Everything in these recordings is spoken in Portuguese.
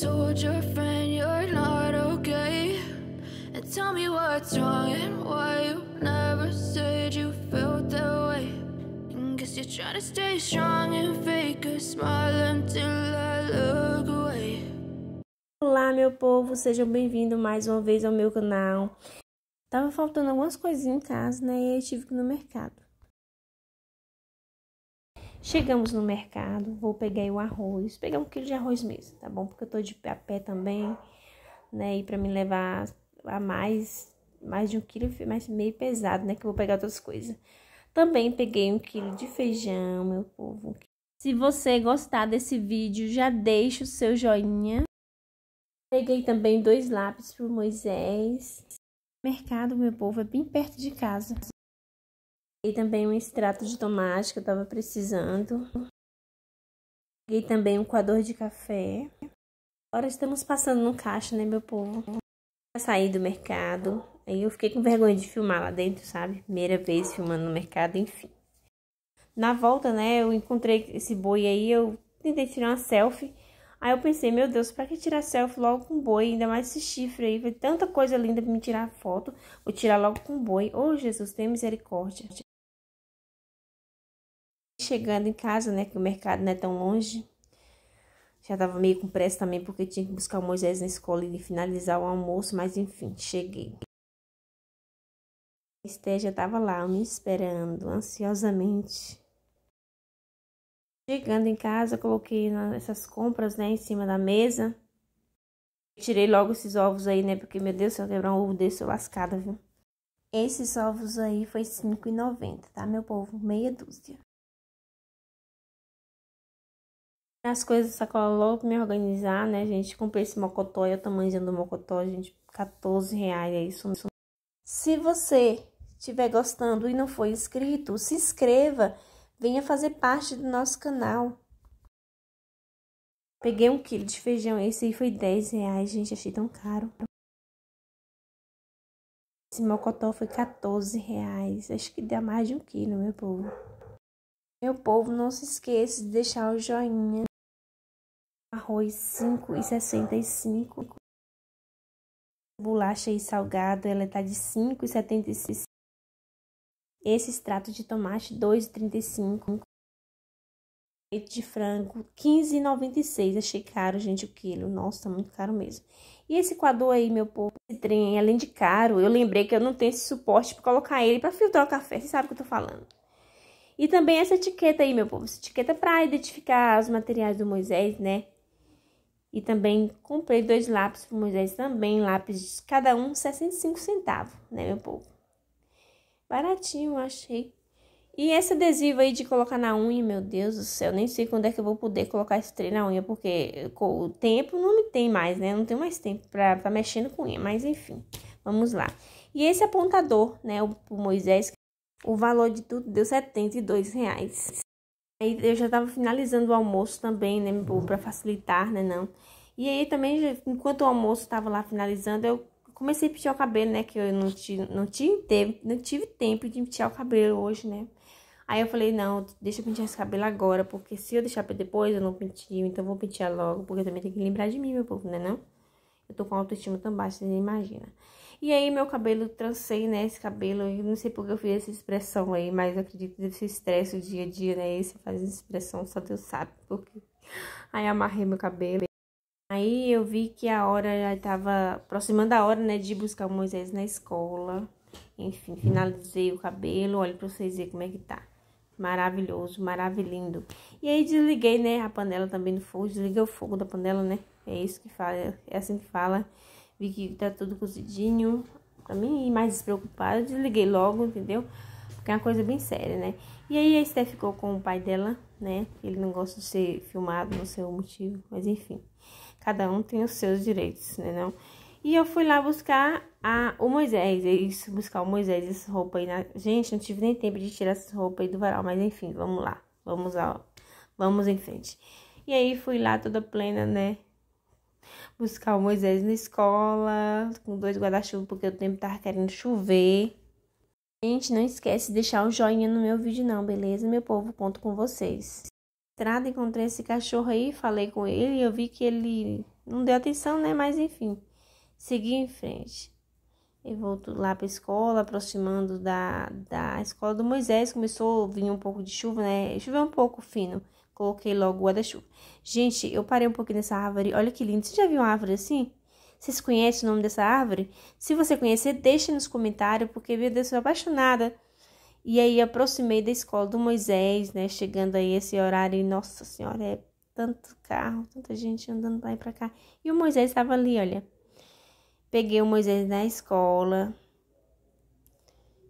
told your friend you're not okay. And tell me what's wrong and why you never said you felt that way. And guess you're trying to stay strong and fake a smile until I look away. Olá, meu povo, sejam bem-vindos mais uma vez ao meu canal. Tava faltando algumas coisinhas em casa, né? E aí tive que ir no mercado. Chegamos no mercado, vou pegar o arroz, pegar um quilo de arroz mesmo, tá bom? Porque eu tô de a pé também, né? E pra me levar a mais, mais de um quilo, mais meio pesado, né? Que eu vou pegar outras coisas. Também peguei um quilo de feijão, meu povo. Se você gostar desse vídeo, já deixa o seu joinha. Peguei também dois lápis pro Moisés. Mercado, meu povo, é bem perto de casa. Peguei também um extrato de tomate que eu tava precisando. Peguei também um coador de café. Agora estamos passando no caixa, né, meu povo? Saí do mercado. Aí eu fiquei com vergonha de filmar lá dentro, sabe? Primeira vez filmando no mercado, enfim. Na volta, né, eu encontrei esse boi aí, eu tentei tirar uma selfie. Aí eu pensei, meu Deus, pra que tirar selfie logo com boi? Ainda mais esse chifre aí, foi tanta coisa linda pra me tirar foto. Vou tirar logo com boi. Ô, oh, Jesus, tem misericórdia chegando em casa, né, que o mercado não é tão longe. Já tava meio com pressa também, porque tinha que buscar o Moisés na escola e finalizar o almoço, mas enfim, cheguei. Esté já tava lá, me esperando, ansiosamente. Chegando em casa, coloquei essas compras, né, em cima da mesa. Tirei logo esses ovos aí, né, porque, meu Deus, se eu quebrar um ovo desse, eu lascada, viu? Esses ovos aí foi R$5,90, tá, meu povo? Meia dúzia. As coisas sacola logo pra me organizar, né, gente? Comprei esse mocotó, é o tamanho do mocotó, gente, 14 reais, é isso. Se você estiver gostando e não for inscrito, se inscreva, venha fazer parte do nosso canal. Peguei um quilo de feijão, esse aí foi 10 reais, gente, achei tão caro. Esse mocotó foi 14 reais, acho que dá mais de um quilo, meu povo. Meu povo, não se esqueça de deixar o joinha arroz cinco e sessenta e cinco. Bolacha e salgado ela tá de cinco e setenta e seis. Esse extrato de tomate dois e trinta e cinco. Leite de frango quinze e noventa e seis. Achei caro gente o quilo. Nossa tá muito caro mesmo. E esse coador aí meu povo esse trem além de caro eu lembrei que eu não tenho esse suporte para colocar ele para filtrar o café. Você sabe o que eu tô falando. E também essa etiqueta aí, meu povo, essa etiqueta para identificar os materiais do Moisés, né? E também comprei dois lápis para Moisés também, lápis cada um 65 centavos, né, meu povo? Baratinho, achei. E esse adesivo aí de colocar na unha, meu Deus do céu, nem sei quando é que eu vou poder colocar esse trem na unha, porque o tempo não me tem mais, né? Não tenho mais tempo para tá mexendo com unha, mas enfim, vamos lá. E esse apontador, né, o, o Moisés, o valor de tudo deu 72 reais. Aí eu já tava finalizando o almoço também, né, para facilitar, né, não. E aí também, enquanto o almoço tava lá finalizando, eu comecei a pentear o cabelo, né, que eu não tive, não tive tempo, não tive tempo de pentear o cabelo hoje, né. Aí eu falei, não, deixa eu pentear esse cabelo agora, porque se eu deixar pra depois, eu não penteo, então eu vou pentear logo, porque também tem que lembrar de mim, meu povo, né, não? Eu tô com autoestima tão baixa, nem imagina. E aí, meu cabelo, trancei, né, esse cabelo, eu não sei porque eu fiz essa expressão aí, mas acredito que ser estresse o dia a dia, né, esse faz expressão, só Deus sabe, porque... Aí amarrei meu cabelo. Aí eu vi que a hora já estava aproximando a hora, né, de buscar o Moisés na escola. Enfim, finalizei o cabelo, olha pra vocês verem como é que tá. Maravilhoso, maravilhoso. E aí desliguei, né, a panela também no fogo, desliguei o fogo da panela, né, é isso que fala, é assim que fala. Vi que tá tudo cozidinho. Pra mim mais despreocupada, desliguei logo, entendeu? Porque é uma coisa bem séria, né? E aí a Esté ficou com o pai dela, né? Ele não gosta de ser filmado, não sei o motivo, mas enfim. Cada um tem os seus direitos, né? Não? E eu fui lá buscar a, o Moisés, é isso, buscar o Moisés, essa roupa aí. Na... Gente, não tive nem tempo de tirar essa roupa aí do varal, mas enfim, vamos lá. Vamos lá, vamos em frente. E aí fui lá toda plena, né? Buscar o Moisés na escola, com dois guarda-chuva, porque o tempo tava querendo chover. Gente, não esquece de deixar o joinha no meu vídeo não, beleza? Meu povo, conto com vocês. Estrada, encontrei esse cachorro aí, falei com ele e eu vi que ele não deu atenção, né? Mas enfim, segui em frente. E volto lá para a escola, aproximando da, da escola do Moisés. Começou a vir um pouco de chuva, né? Choveu um pouco fino. Coloquei logo o guarda-chuva. Gente, eu parei um pouquinho nessa árvore. Olha que lindo. Você já viu uma árvore assim? Vocês conhecem o nome dessa árvore? Se você conhecer, deixe nos comentários, porque, meu Deus, eu sou apaixonada. E aí, aproximei da escola do Moisés, né? Chegando aí esse horário, e, nossa senhora, é tanto carro, tanta gente andando pra lá e pra cá. E o Moisés estava ali, olha. Peguei o Moisés na escola.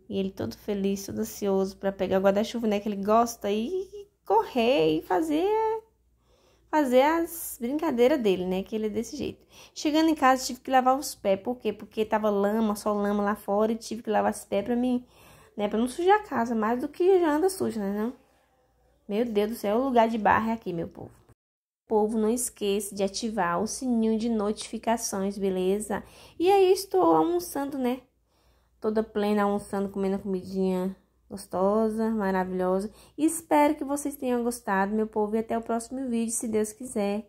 E ele todo feliz, todo ansioso para pegar o guarda-chuva, né? Que ele gosta e correr e fazer fazer as brincadeiras dele, né? Que ele é desse jeito. Chegando em casa, tive que lavar os pés. Por quê? Porque tava lama, só lama lá fora e tive que lavar os pés pra mim, né? Pra não sujar a casa, mais do que já anda suja, né? Não? Meu Deus do céu, o lugar de barra é aqui, meu povo povo, não esqueça de ativar o sininho de notificações, beleza? E aí estou almoçando, né? Toda plena almoçando, comendo comidinha gostosa, maravilhosa. Espero que vocês tenham gostado, meu povo, e até o próximo vídeo, se Deus quiser.